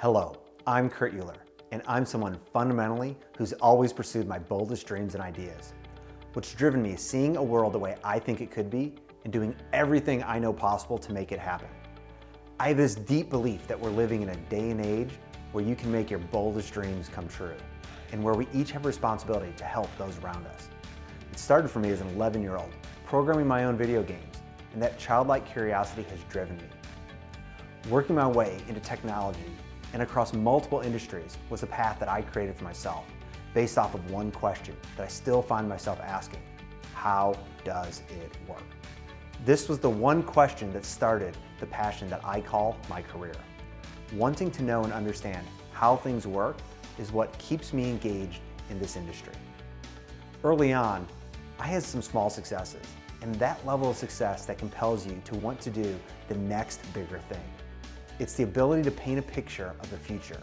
Hello, I'm Kurt Uhlir, and I'm someone fundamentally who's always pursued my boldest dreams and ideas. What's driven me is seeing a world the way I think it could be and doing everything I know possible to make it happen. I have this deep belief that we're living in a day and age where you can make your boldest dreams come true and where we each have a responsibility to help those around us. It started for me as an 11 year old, programming my own video games, and that childlike curiosity has driven me. Working my way into technology and across multiple industries was a path that I created for myself based off of one question that I still find myself asking. How does it work? This was the one question that started the passion that I call my career. Wanting to know and understand how things work is what keeps me engaged in this industry. Early on, I had some small successes, and that level of success that compels you to want to do the next bigger thing. It's the ability to paint a picture of the future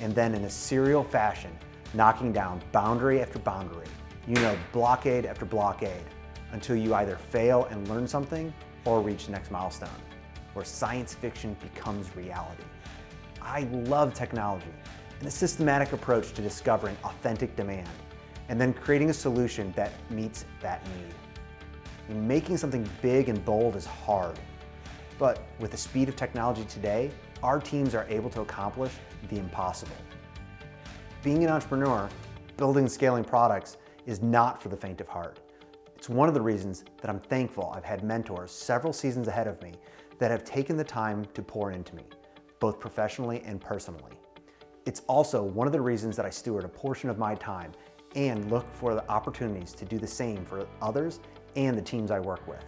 and then in a serial fashion, knocking down boundary after boundary, you know, blockade after blockade, until you either fail and learn something or reach the next milestone, where science fiction becomes reality. I love technology and a systematic approach to discovering authentic demand and then creating a solution that meets that need. And making something big and bold is hard, but with the speed of technology today, our teams are able to accomplish the impossible. Being an entrepreneur, building and scaling products is not for the faint of heart. It's one of the reasons that I'm thankful I've had mentors several seasons ahead of me that have taken the time to pour into me, both professionally and personally. It's also one of the reasons that I steward a portion of my time and look for the opportunities to do the same for others and the teams I work with.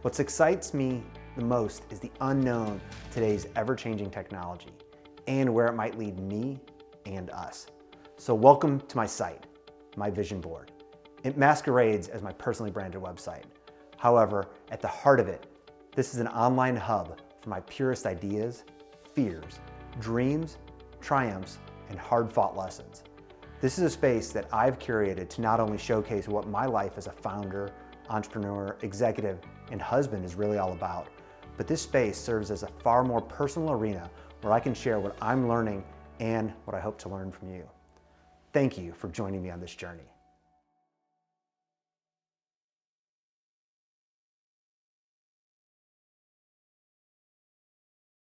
What excites me the most is the unknown today's ever-changing technology and where it might lead me and us. So welcome to my site, my vision board. It masquerades as my personally branded website. However, at the heart of it, this is an online hub for my purest ideas, fears, dreams, triumphs, and hard-fought lessons. This is a space that I've curated to not only showcase what my life as a founder, entrepreneur, executive, and husband is really all about, but this space serves as a far more personal arena where I can share what I'm learning and what I hope to learn from you. Thank you for joining me on this journey.